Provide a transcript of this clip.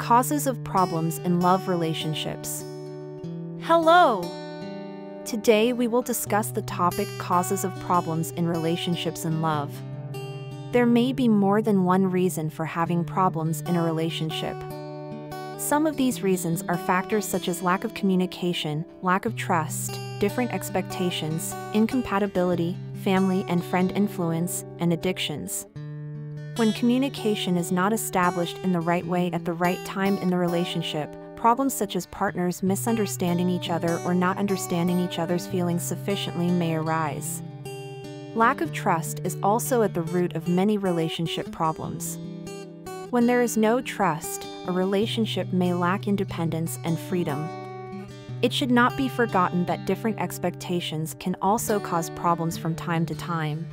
Causes of problems in love relationships. Hello! Today we will discuss the topic causes of problems in relationships and love. There may be more than one reason for having problems in a relationship. Some of these reasons are factors such as lack of communication, lack of trust, different expectations, incompatibility, family and friend influence, and addictions. When communication is not established in the right way at the right time in the relationship, problems such as partners misunderstanding each other or not understanding each other's feelings sufficiently may arise. Lack of trust is also at the root of many relationship problems. When there is no trust, a relationship may lack independence and freedom. It should not be forgotten that different expectations can also cause problems from time to time.